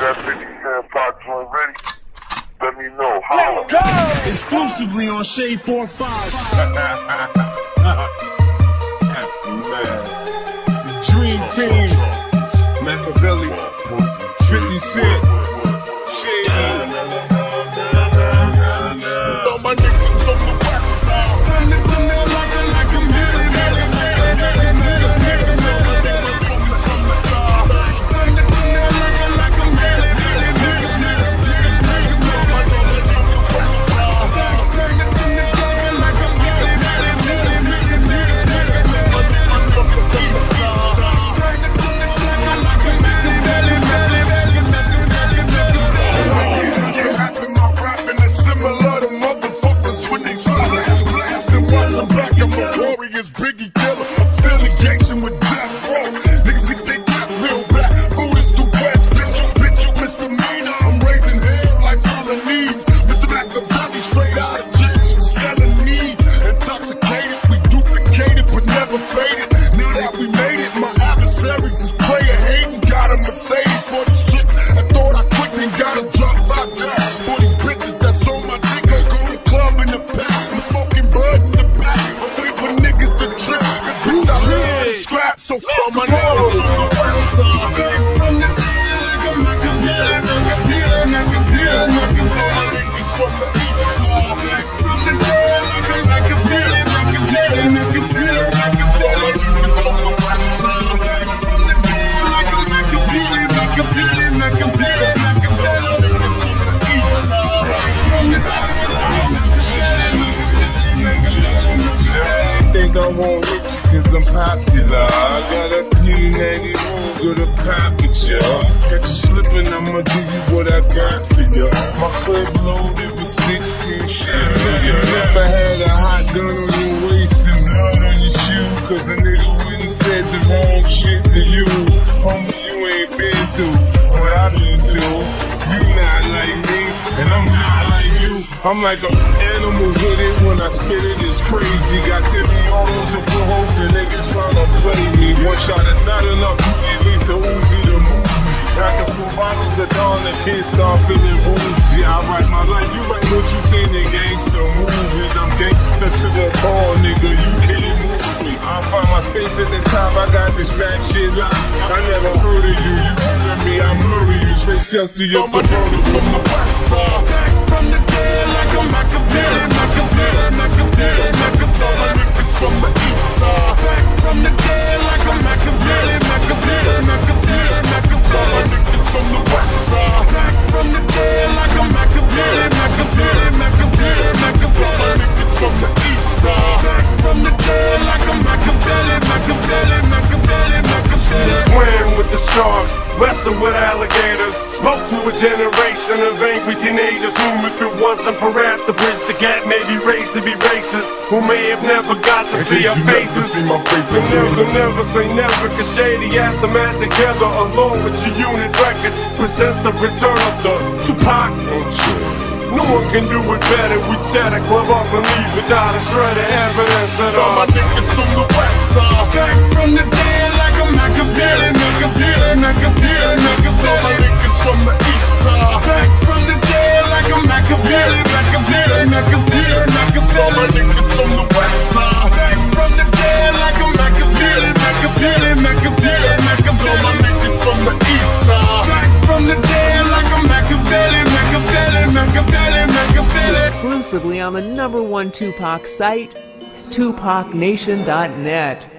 that 50 cent pot joint ready, let me know. Go! Exclusively on Shade 45. Man. The Dream Team. Makaveli. 50 Cent. Shit. Makaveli straight out of jail. Selling knees. Intoxicated. We duplicated but never faded. Now that we made it, my hating. Got a Mercedes for the won't hit you cause I'm popular. I got a P90 Ruger to package ya. Catch you slipping, I'ma give you what I got for ya. My clip loaded with 16 shit to ya. Never had a hot gun I'm like an animal with it when I spit it, it's crazy. Got semi-autos and full hosts and niggas tryna play me. One shot is not enough, you need Lisa Uzi to move me. Packing full bottles of Dawn and kids start feeling woozy. I write my life, you write what you seen in gangster movies. I'm gangster to the core, nigga, you can't move me. I find my space at the top, I got this rap shit locked. I never heard of you, you heard of me, I murder you. Straight shells to your convertible from the west side. Wrestle with alligators. Spoke to a generation of angry teenagers who, if it wasn't for rap, the bridge the gap, may be raised to be racist. Who may have never got to see our faces. see my face So never, never say never, cause shady aftermath together, along with your unit records, presents the return of the Tupac and shit. No one can do it better. We tear the club up and leave without a shred of evidence at All all. my niggas from the west side. Back from the dead like I'm Makaveli, Makaveli, Makaveli, exclusively on the number one Tupac site, TupacNation.net.